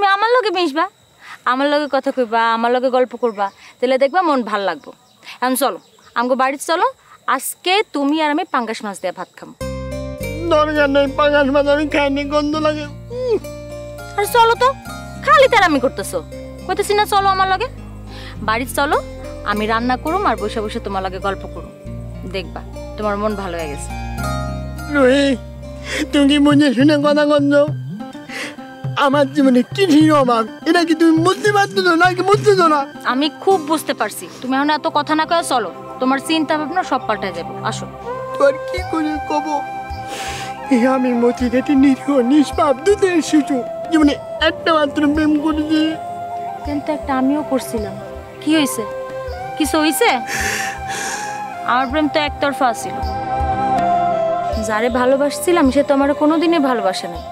তুমি আমার লগে মিশবা? আমার লগে কথা কইবা আমার লগে গল্প করবা তাহলে দেখবা মন ভালো লাগবো। এখন চলো আমগো বাড়িতে চলো আজকে তুমি আর আমি পাঙ্গাস মাছ দিয়ে ভাত খাব দরকার নেই পাঙ্গাস মাছ আমি খাইনি গন্ধ লাগে। আর চলো তো খালি তার আমি করতেছো। কইতেছি না চলো আমার লগে? বাড়িতে চলো আমি রান্না করুম আর বসে বসে তোমার লগে গল্প করুম। দেখবা তোমার মন ভালো হয়ে গেছে। রুহি তুমি কি বুঝে শুনে কথা কচ্ছ আমার জীবনে কি ছিল অভাব? এটা কি তুমি বুঝতে পারছ নাকি বুঝতেছো না? আমি খুব বুঝতে পারছি। তুমি এখন এত কথা না কয়ে চলো। তোমার চিন্তা ভাবনা সব পাল্টায় যাবে। আসো। তোর কি করে কব? আমি মতি রেটি নিরীহ নিষ্পাপ দুধের শিশু জীবনে একটা মাত্র প্রেম করেছি। কিন্তু একটা আমিও করছিলাম। কি হয়েছে? কিছু হয়েছে? আমার প্রেম তো একতরফা ছিল। যারে ভালোবাসছিলাম সে তো আমার কোনোদিনই ভালোবাসে নাই।